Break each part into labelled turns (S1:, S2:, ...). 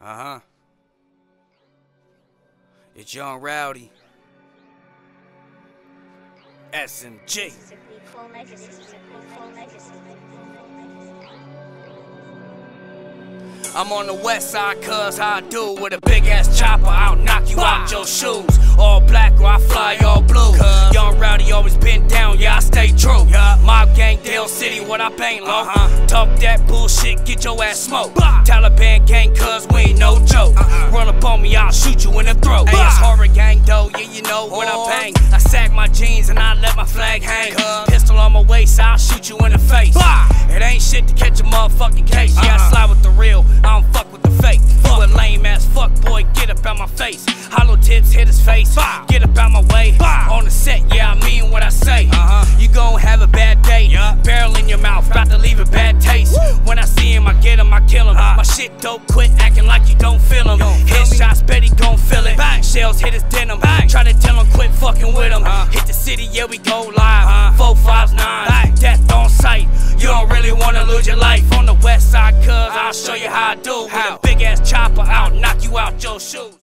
S1: Uh huh. It's Young Rowdy. SMG. I'm on the west side, cuz how I do with a big ass chopper. I'll knock you out your shoes. All black or I fly all blue. Young Rowdy always been down, yeah, I stay true. Mob gang, Dale City, what I bang low. Uh-huh. Talk that bullshit, get your ass smoked. Taliban gang, cuz know what I bang. I sack my jeans and I let my flag hang. Pistol on my waist, I'll shoot you in the face. It ain't shit to catch a motherfucking case. Yeah, I slide with the real, I don't fuck with the fake. You a lame ass fuck boy, get up out my face. Hollow tips hit his face. Get up out my way. On the set, yeah, I mean what I say. You gon' have a bad day. Barrel in your mouth, about to leave a bad taste. When I see him, I get him, I kill him. My shit dope, quit acting like you don't feel him. Headshots, bet he gon' feel it. Shells hit his denim. Try to tell him, quit fucking with him. Hit the city, yeah, we go live. Four, five, nine, death on sight. You don't really wanna lose your life on the west side, cuz I'll show you how I do. With a big ass chopper, I'll knock you out your shoes.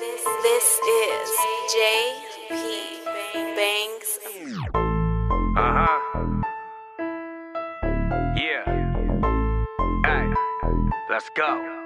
S2: This, this is JP Banks.
S3: Uh huh. Yeah. Hey, let's go.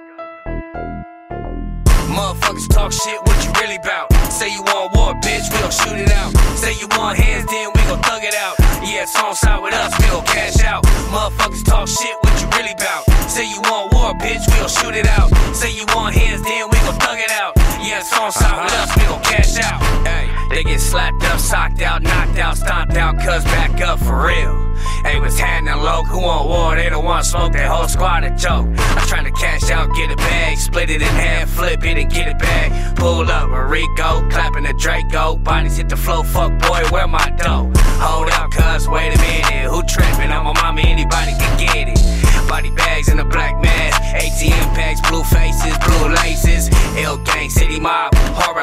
S1: Motherfuckers talk shit, what you really bout? Say you want war, bitch, we gon' shoot it out. Say you want hands, then we gon' thug it out. Yeah, it's on side with us, we gon' cash out. Motherfuckers talk shit, what you really bout? Say you want war, bitch, we gon' shoot it out. Say you want hands, then we gon' thug it out. Yeah, it's on side with us, we gon' cash out. Hey, they get slapped up, socked out, knocked out, stomped out, cuz back up for real. Hey, was handing low, who want war? They don't want smoke, that whole squad a joke. I'm trying to cash out, get a bag, split it in half, flip it and get it back. Pull up a Rico, clapping the Draco, bodies hit the flow, fuck boy, where my dough? Hold up, cuz, wait a minute, who tripping? I'm a mama, anybody can get it. Body bags in a black mask, ATM packs, blue faces, blue laces. L gang, city mob,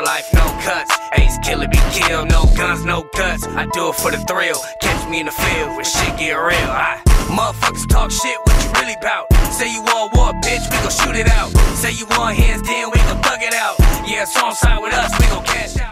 S1: life, no cuts. Ace killer be killed, no guns, no guts. I do it for the thrill. Catch me in the field when shit get real. I, motherfuckers talk shit, what you really bout? Say you want war, bitch, we gon' shoot it out. Say you want hands, then we gon' thug it out. Yeah, it's on side with us, we gon' cash out.